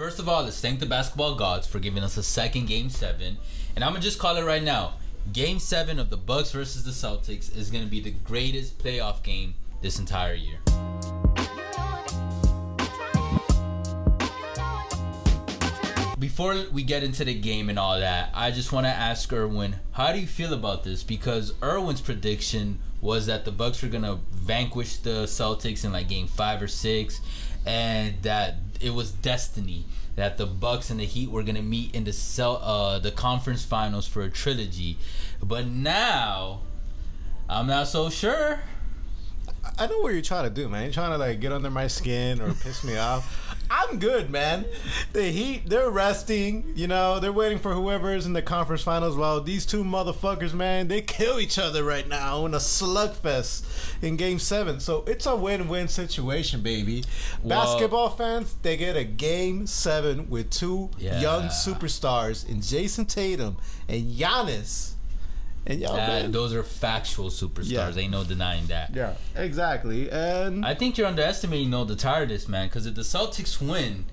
First of all, let's thank the basketball gods for giving us a second game seven. And I'm gonna just call it right now. Game seven of the Bucks versus the Celtics is gonna be the greatest playoff game this entire year. Before we get into the game and all that, I just want to ask Erwin, how do you feel about this? Because Erwin's prediction was that the Bucks were gonna vanquish the Celtics in like game five or six, and that it was destiny that the Bucks and the Heat were gonna meet in the cel- uh, the conference finals for a trilogy. But now, I'm not so sure. I know what you're trying to do, man. You're trying to like get under my skin or piss me off. I'm good, man. The Heat, they're resting. You know, they're waiting for whoever is in the conference finals. While these two motherfuckers, man, they kill each other right now in a slugfest in Game Seven. So it's a win-win situation, baby. Well- Basketball fans, they get a Game Seven with two Yeah. young superstars in Jayson Tatum and Giannis. And y'all, Uh, those are factual superstars. Yeah. Ain't no denying that. yeah, exactly. And I think you're underestimating though the tiredness, man. Because if the Celtics win,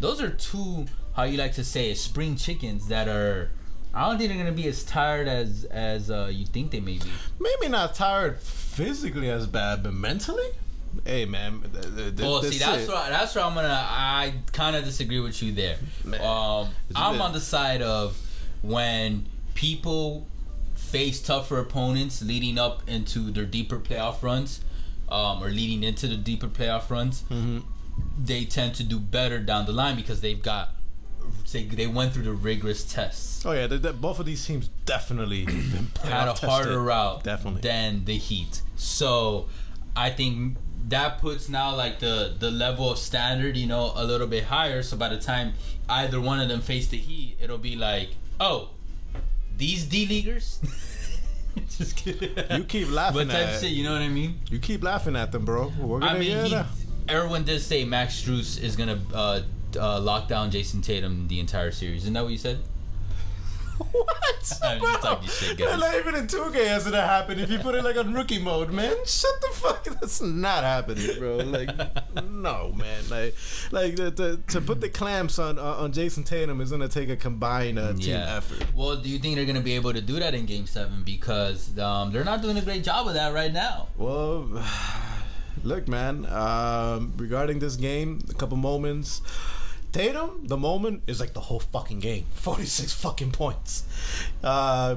those are two how you like to say it, spring chickens that are. I don't think they're gonna be as tired as as uh, you think they may be. maybe not tired physically as bad, but mentally. Hey man, th- th- Well, see, that's where that's where I'm gonna. I kind of disagree with you there. Man. Um, I'm on the side of when people face tougher opponents leading up into their deeper playoff runs, um, or leading into the deeper playoff runs. Mm-hmm. They tend to do better down the line because they've got. They, they went through the rigorous tests. Oh yeah, th- th- both of these teams definitely had a harder route Definitely. than the Heat. So I think that puts now like the the level of standard, you know, a little bit higher. So by the time either one of them face the Heat, it'll be like, oh, these D leaguers. Just kidding. You keep laughing but type at shit, you know what I mean? You keep laughing at them, bro. We're gonna I mean, get he, it. Erwin did say Max Strus is gonna uh, uh, lock down Jayson Tatum the entire series. Isn't that what you said? What? I'm just talking shit, guys. Not even in 2K has it happen if you put it like on rookie mode, man. Shut the fuck. That's not happening, bro. Like, no, man. Like, like the, the, to put the clamps on uh, on Jayson Tatum is gonna take a combined uh, team effort. Well, do you think they're gonna be able to do that in Game Seven? Because um, they're not doing a great job of that right now. Well, look, man. Um, regarding this game, a couple moments. Tatum, the moment is like the whole fucking game. Forty-six fucking points. Uh,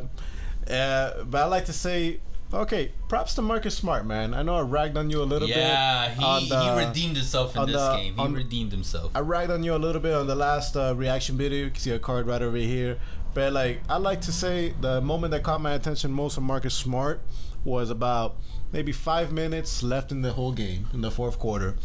uh, but I like to say, okay, props to Marcus Smart, man. I know I ragged on you a little Yeah, bit. he, on the- he redeemed himself in this the- game. He on- redeemed himself. I ragged on you a little bit on the last uh, reaction video. You can see a card right over here. But like, I like to say the moment that caught my attention most from Marcus Smart was about maybe five minutes left in the whole game in the fourth quarter.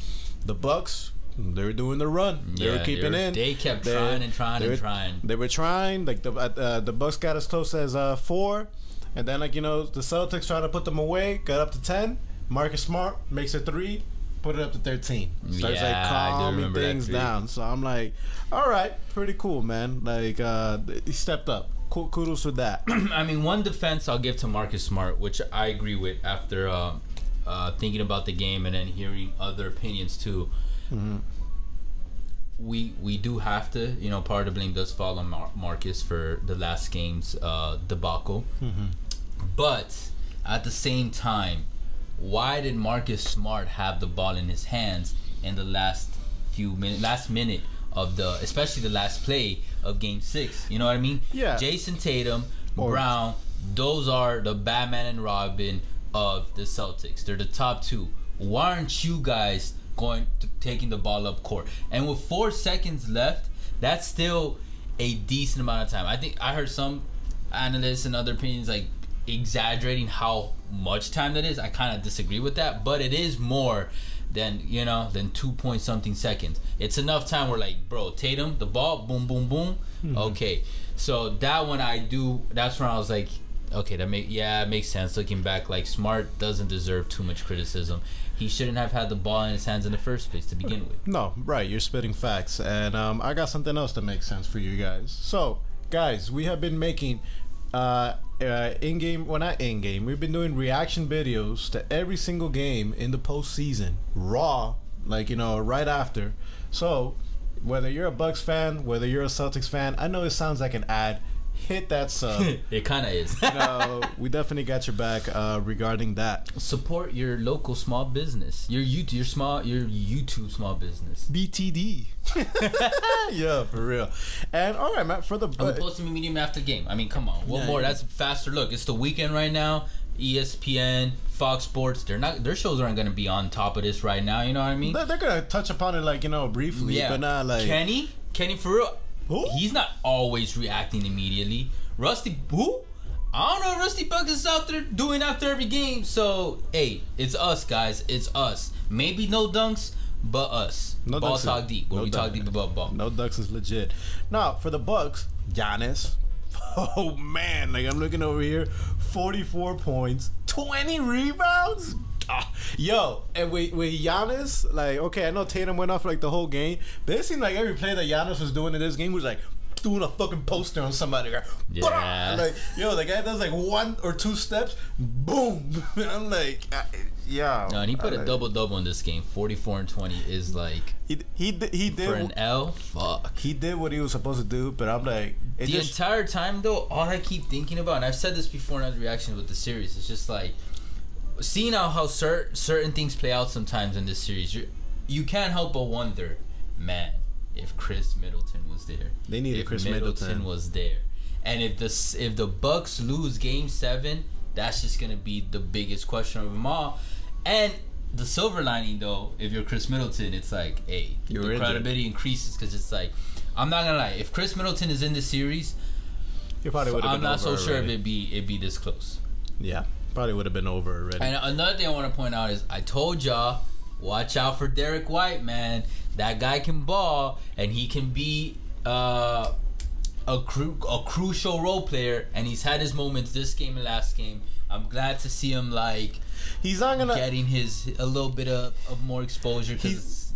The Bucks, they were doing the run. They were keeping they were- in. they kept trying and trying they and trying. They were trying. Like the uh, the Bucks got as close as uh, four, and then like you know the Celtics trying to put them away. Got up to ten. Marcus Smart makes a three, put it up to thirteen. Starts Yeah, like calming things down. So I'm like, all right, pretty cool, man. Like uh, he stepped up. Cool, kudos with that. I mean, one defense I'll give to Marcus Smart, which I agree with after uh, uh, thinking about the game and then hearing other opinions too. We we do have to, you know, part of the blame does fall on Mar- Marcus for the last game's uh, debacle. But at the same time, why did Marcus Smart have the ball in his hands in the last few minutes, last minute of the, especially the last play of Game Six? You know what I mean? Yeah. Jayson Tatum, Brown, those are the Batman and Robin of the Celtics. They're the top two. Why aren't you guys going to taking the ball up court? And with four seconds left, that's still a decent amount of time. I think I heard some analysts and other opinions like exaggerating how much time that is. I kind of disagree with that, but it is more than you know than two point something seconds. It's enough time where like, bro, Tatum, the ball, boom, boom, boom. Mm-hmm. Okay, so that one I do. That's when I was like, okay, that make yeah, it makes sense. Looking back, like Smart doesn't deserve too much criticism. He shouldn't have had the ball in his hands in the first place to begin with. No, right. You're spitting facts, and um, I got something else that makes sense for you guys. So, guys, we have been making uh, uh, in-game, well, not in-game. We've been doing reaction videos to every single game in the postseason, raw, like you know, right after. So, whether you're a Bucks fan, whether you're a Celtics fan, I know it sounds like an ad. Hit that sub. it kind of is. no, we definitely got your back uh, regarding that. Support your local small business. Your YouTube, your small, your YouTube small business. BTD. yeah, for real. And all right, man. For the And we're posting medium after game. I mean, come on. What Yeah, more? yeah. That's faster. Look, it's the weekend right now. ESPN, Fox Sports. They're not. Their shows aren't going to be on top of this right now. You know what I mean? they're, they're gonna touch upon it like you know briefly, yeah. but not like Kenny. Kenny for real. Who? He's not always reacting immediately. Rusty who? I don't know. Rusty Bucks is out there doing after every game. So hey, it's us guys. It's us. Maybe no dunks, but us. No ball dunks. talk deep. Where No we talk deep about ball. No Ducks is legit. Now for the Bucks, Giannis. Oh man, like I'm looking over here, 44 points, 20 rebounds. Yo, and with, with Giannis, like okay, I know Tatum went off like the whole game, but it seemed like every play that Giannis was doing in this game was like doing a fucking poster on somebody. Like, Yeah. like yo, the guy does like one or two steps, boom. I'm like, yeah. No, and he put I a double double in this game. Forty four and twenty is like He he did- he did for an L. Fuck. he did what he was supposed to do, but I'm like, the entire time though, all I keep thinking about, and I've said this before in other reactions with the series, it's just like seeing how how cer- certain things play out sometimes in this series. You you can't help but wonder, man, if Khris Middleton was there, They needed if Khris Middleton. was there, and if the if the Bucks lose Game Seven, that's just gonna be the biggest question of them all, and. The silver lining, though, if you're Khris Middleton, it's like, hey, You're the injured. credibility increases because it's like, I'm not gonna lie, if Khris Middleton is in the series, he probably would I'm been not so over sure if it'd be it'd be this close. Yeah, probably would have been over already. And another thing I want to point out is I told y'all, watch out for Derrick White, man. That guy can ball and he can be uh, a cru- a crucial role player. And he's had his moments this game and last game. I'm glad to see him like He's not gonna. getting his a little bit of, of more exposure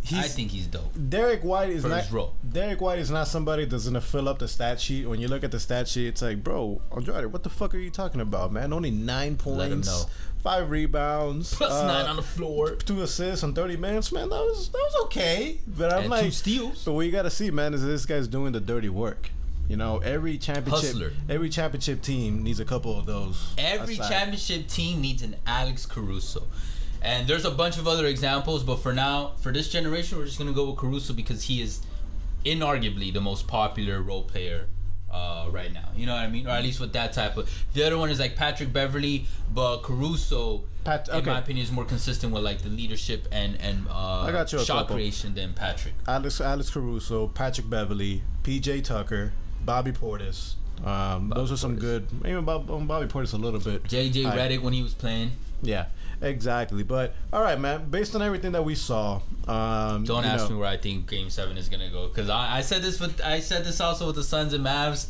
He's- I think he's dope. Derrick White is For not. role. Derrick White is not somebody that's gonna fill up the stat sheet. When you look at the stat sheet, it's like, bro, Andrade, what the fuck are you talking about, man? Only nine points, Let him know. five rebounds, Plus uh, nine on the floor. two assists on thirty minutes, man. That was that was okay. But I'm And like, two steals. But what you gotta see, man, is this guy's doing the dirty work. You know, every championship, Hustler. every championship team needs a couple of those. Every championship team needs an Alex Caruso. And there's a bunch of other examples, but for now, for this generation, we're just gonna go with Caruso because he is inarguably the most popular role player uh, right now. You know what I mean? Or at least with that type of. The other one is like Patrick Beverley, but Caruso, Pat- in my opinion, is more consistent with like the leadership and and uh, I got you shot couple. creation than Patrick. Alex Alex Caruso, Patrick Beverley, PJ Tucker, Bobby Portis. Um, those are some Portis. good. Even Bob, um, Bobby Portis a little bit. JJ Redick when he was playing. Yeah, exactly. But all right, man. Based on everything that we saw, um, Don't ask know, me where I think Game Seven is gonna go because I, I said this with I said this also with the Suns and Mavs.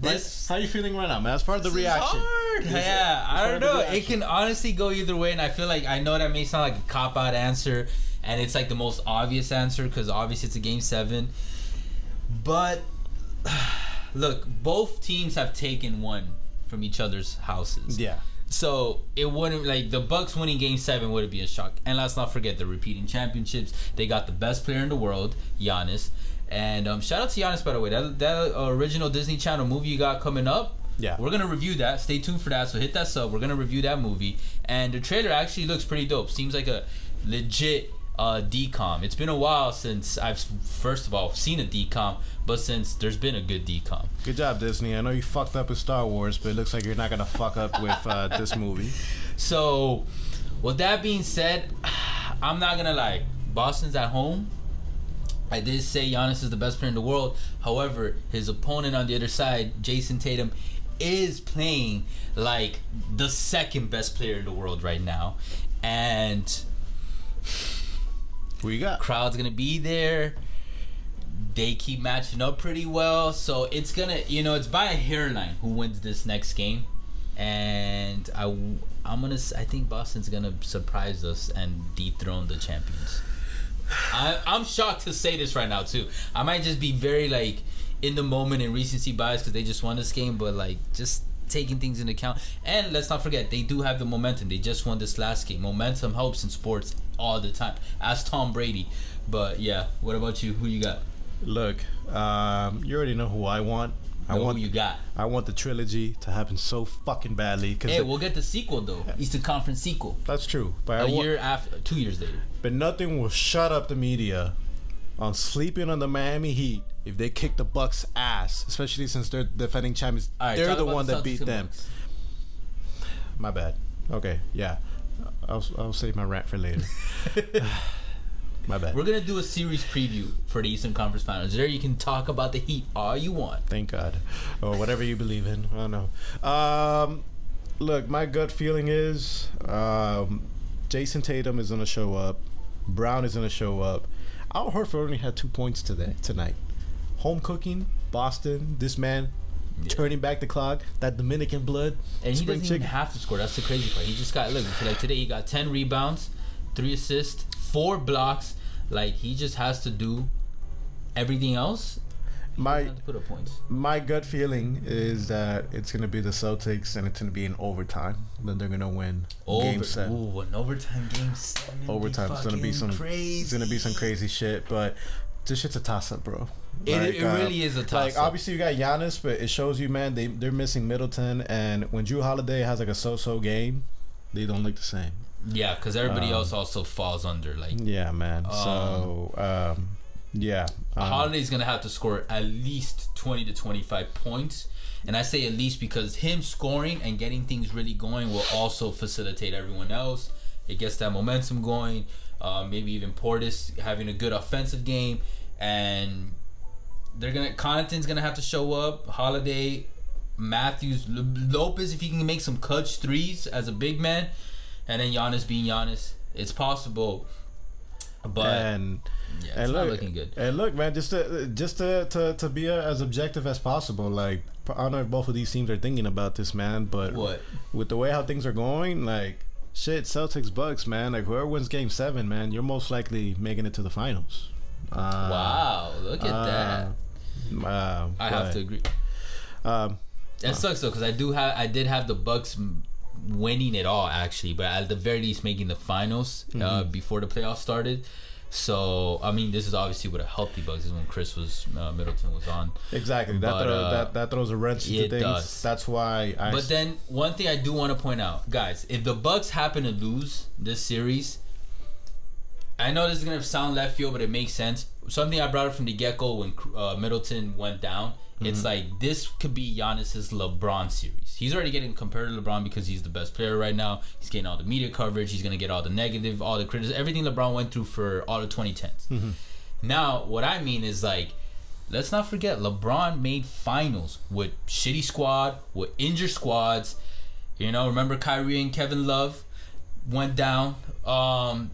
This How you feeling right now, man? As part of the reaction. hard. This- Yeah, I don't know. It can honestly go either way, and I feel like I know that may sound like a cop out answer, and it's like the most obvious answer because obviously it's a Game Seven. But look, both teams have taken one from each other's houses. Yeah. So it wouldn't like the Bucks winning Game Seven wouldn't be a shock. And let's not forget the repeating championships. They got the best player in the world, Giannis. And um, shout out to Giannis by the way. That that uh, original Disney Channel movie you got coming up. Yeah. We're gonna review that. Stay tuned for that. So hit that sub. We're gonna review that movie. And the trailer actually looks pretty dope. Seems like a legit uh, decom. It's been a while since I've first of all seen a decom, but since there's been a good decom. Good job, Disney. I know you fucked up with Star Wars, but it looks like you're not gonna fuck up with uh, this movie. So, with that being said, I'm not gonna lie. Boston's at home. I did say Giannis is the best player in the world. However, his opponent on the other side, Jayson Tatum, is playing like the second best player in the world right now, and Who you got? crowd's gonna be there. They keep matching up pretty well, so it's gonna, you know, it's by a hairline who wins this next game, and I, I'm gonna, I think Boston's gonna surprise us and dethrone the champions. I, I'm shocked to say this right now too. I might just be very like in the moment and recency bias because they just won this game, but like just taking things into account. And let's not forget they do have the momentum. They just won this last game. Momentum helps in sports all the time. Ask Tom Brady. But yeah, what about you? Who you got? Look, um, you already know who I want. I Know want who you got. I want the trilogy to happen so fucking badly. Cause Hey, it- we'll get the sequel though. Eastern Conference sequel. that's true. But A want, year after, two years later. but nothing will shut up the media on sleeping on the Miami Heat if they kick the Bucks' ass, especially since they're defending champions. Right, they're the one that Celtics beat them. Bucks. My bad. Okay, yeah. I'll I'll save my rant for later. my bad. We're gonna do a series preview for the Eastern Conference Finals. There, you can talk about the Heat all you want. Thank God, or whatever you believe in. I don't know. Um, look, my gut feeling is um, Jayson Tatum is gonna show up. Brown is gonna show up. Al Horford only had two points today tonight. Home cooking, Boston. This man Yeah. turning back the clock. That Dominican blood. And he doesn't even have to score. That's the crazy part. He just got look. Like today, he got ten rebounds, three assists, four blocks. Like he just has to do everything else. He My doesn't have to put up points. my gut feeling is that it's gonna be the Celtics and it's gonna be in overtime. Then they're gonna win game Over, seven. ooh, an overtime game seven. overtime. It's gonna be some crazy. It's gonna be some crazy shit, but this shit's a toss up, bro. It, Like, it uh, really is a toss. Like obviously you got Giannis, but it shows you, man, they they're missing Middleton, and when Jrue Holiday has like a so-so game, they don't look the same. yeah, because everybody um, else also falls under. Like Yeah, man. so um, yeah, um, Holiday's gonna have to score at least twenty to twenty-five points. And I say at least because him scoring and getting things really going will also facilitate everyone else. It gets that momentum going. Uh, maybe even Portis having a good offensive game, and they're gonna Connaughton's gonna have to show up. Holiday, Matthews, L- Lopez if he can make some clutch threes as a big man, and then Giannis being Giannis, it's possible. But and yeah, it's and not look, looking good. and look, man, just to just to to, to be uh as objective as possible. Like I don't know if both of these teams are thinking about this, man, but What? with the way how things are going, like shit, Celtics Bucks, man. Like whoever wins Game Seven, man, you're most likely making it to the finals. Uh, Wow, look at that. Uh, I have to agree. Um, That sucks though, because I do have, I did have the Bucks winning it all actually, but at the very least making the finals Mm-hmm. uh, before the playoffs started. So I mean, this is obviously with a healthy Bucks. This is when Khris was uh, Middleton was on. exactly. That But, throw, uh, that that throws a wrench into it things. does. That's why I. But then one thing I do want to point out, guys, if the Bucks happen to lose this series, I know this is gonna sound left field, but it makes sense. Something I brought up from the get go when uh, Middleton went down. It's like this could be Giannis's LeBron series. He's already getting compared to LeBron because he's the best player right now. He's getting all the media coverage. He's gonna get all the negative, all the criticism, everything LeBron went through for all the 2010s. Now, what I mean is like, let's not forget LeBron made finals with shitty squad, with injured squads. You know, remember Kyrie and Kevin Love went down. Um,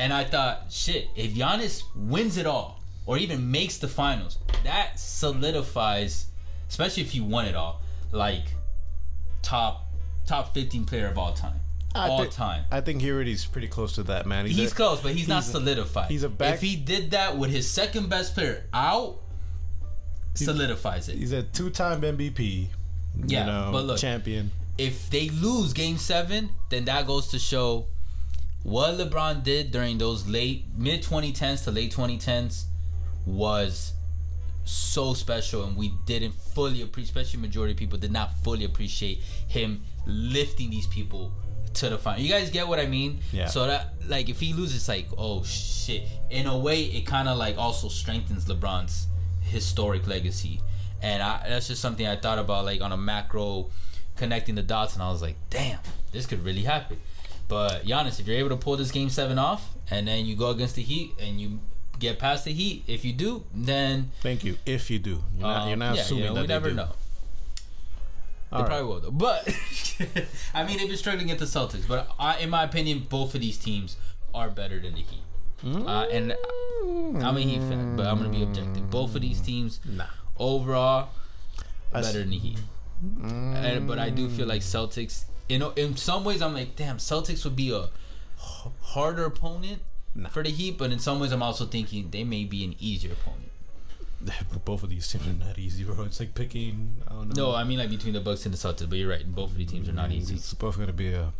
and I thought, shit, if Giannis wins it all or even makes the finals, that solidifies, especially if he won it all, like top top 15 player of all time. I all think- time. I think he already's pretty close to that, man. He's a- close, but he's, not he's a- solidified. he's a back- If he did that with his second best player out, solidifies it. He's a two-time MVP. Yeah, you know, but look- champion. If they lose Game Seven, then that goes to show what LeBron did during those late mid 2010s to late 2010s was so special, and we didn't fully appreciate. Especially majority of people did not fully appreciate him lifting these people to the final. You guys get what I mean? Yeah. So that like if he loses, like oh shit. In a way, it kind of like also strengthens LeBron's historic legacy, and I, that's just something I thought about like on a macro, connecting the dots, and I was like, damn, this could really happen. But Giannis, if you're able to pull this game seven off, and then you go against the Heat and you get past the Heat, if you do, then Thank you. If you do, you're not, you're um, not yeah, assuming know, that we they never do. know. All they right. probably will though. But I mean, if you're struggling against the Celtics, but I, in my opinion, both of these teams are better than the Heat. Uh, and I'm a Heat fan, but I'm gonna be objective. Both of these teams, Nah. overall, better than the Heat. And, but I do feel like Celtics. You know, in some ways, I'm like, damn, Celtics would be a h- harder opponent Nah. for the Heat. But in some ways, I'm also thinking they may be an easier opponent. Both of these teams are not easy, bro. It's like picking. I don't know. No, I mean like between the Bucks and the Celtics. But you're right, both of these teams are not easy. It's both gonna be a.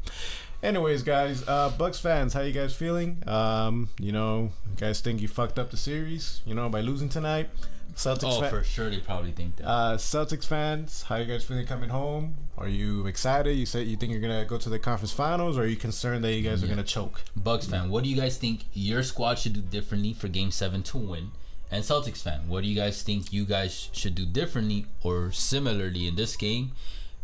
Anyways, guys, uh, Bucks fans, how you guys feeling? Um, you know, you guys think you fucked up the series, you know, by losing tonight? Celtics Oh, fan- for sure, they probably think that. uh, Celtics fans, how you guys feeling coming home? Are you excited? You said you think you're gonna go to the conference finals, or are you concerned that you guys are gonna choke? Bucks fan, what do you guys think your squad should do differently for Game Seven to win? And Celtics fan, what do you guys think you guys should do differently or similarly in this game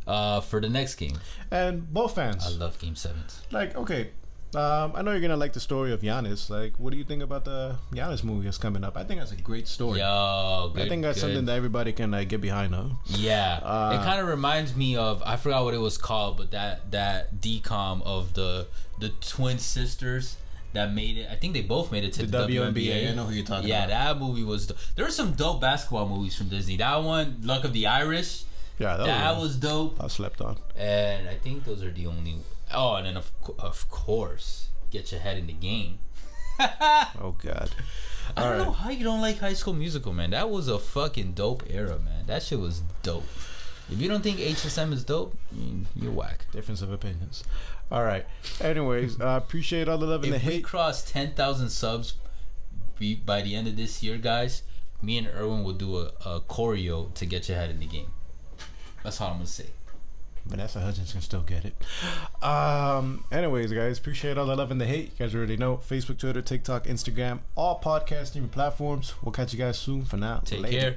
uh, for the next game? And both fans, I love Game Sevens. like, okay, um, I know you're gonna like the story of Giannis. Like, what do you think about the Giannis movie that's coming up? I think that's a great story. Yo, good, I think that's good. something that everybody can like get behind. Huh? Yeah, Uh, it kind of reminds me of I forgot what it was called, but that that decom of the the twin sisters that made it. I think they both made it to The the, WNBA. I know who you're talking yeah, about. that movie was. There were some dope basketball movies from Disney. That one, Luck of the Irish, Yeah, that, that was, was dope. I slept on. And I think those are the only. Oh, and then of of course, get your head in the game. Oh God. I All don't right. know how you don't like High School Musical, man. That was a fucking dope era, man. That shit was dope. If you don't think HSM is dope, you- you're whack. Difference of opinions. All right. Anyways, uh, appreciate all the love and the hate. If we cross 10,000 subs by the end of this year, guys, me and Erwin will do a, a choreo to get your head in the game. That's all I'm gonna say. Vanessa Hudgens can still get it. Um. Anyways, guys, appreciate all the love and the hate. You guys already know Facebook, Twitter, TikTok, Instagram, all podcast streaming platforms. We'll catch you guys soon. For now, Take later. care.